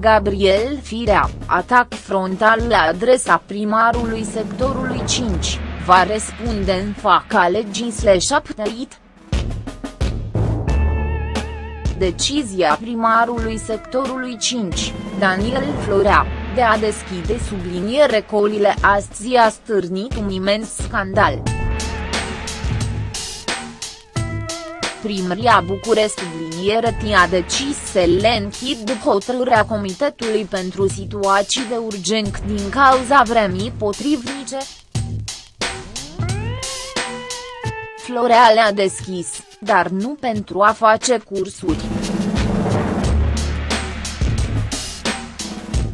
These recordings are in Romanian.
Gabriel Firea, atac frontal la adresa primarului sectorului 5, va răspunde în faca legii slash update. Decizia primarului sectorului 5, Daniel Florea, de a deschide subliniere colile astăzi a stârnit un imens scandal. Primăria București subliniere a decis să le închid hotărârea Comitetului pentru Situații de Urgență din cauza vremii potrivnice. Florea le-a deschis, dar nu pentru a face cursuri.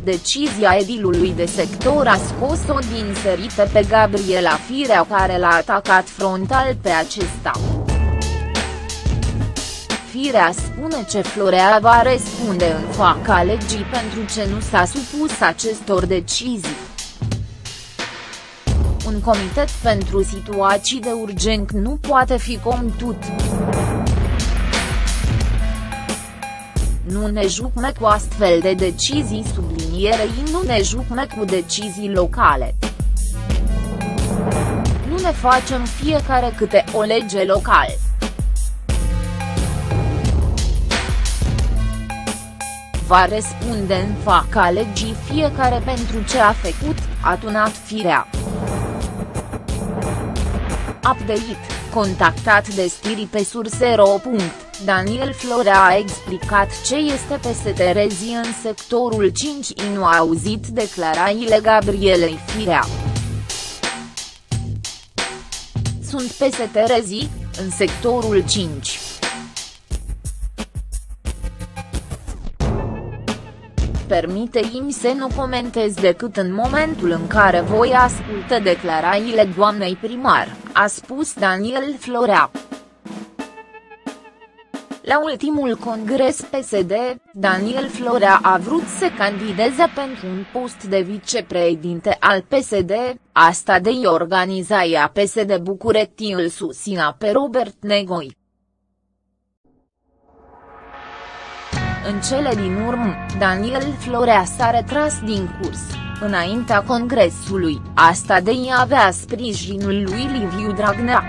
Decizia edilului de sector a scos-o din serite pe Gabriela Firea care l-a atacat frontal pe acesta. Firea spune ce Florea va răspunde în faca legii pentru ce nu s-a supus acestor decizii. Un comitet pentru situații de urgență nu poate fi comtut. Nu ne jucme cu astfel de decizii sublinierei nu ne jucme cu decizii locale. Nu ne facem fiecare câte o lege locală. Va răspunde în faca legii fiecare pentru ce a făcut, a tunat firea. Update, contactat de stiri pe surse.ro. Daniel Florea a explicat ce este PSTRZ în sectorul 5 și nu a auzit declarațiile Gabrielei Firea. Sunt PSTRZ, în sectorul 5. Permite-mi să nu comentez decât în momentul în care voi ascultă declarațiile doamnei primar, a spus Daniel Florea. La ultimul congres PSD, Daniel Florea a vrut să candideze pentru un post de vicepreședinte al PSD, asta de organizația PSD București îl susținea pe Robert Negoi. În cele din urmă, Daniel Florea s-a retras din curs, înaintea congresului, asta de avea sprijinul lui Liviu Dragnea.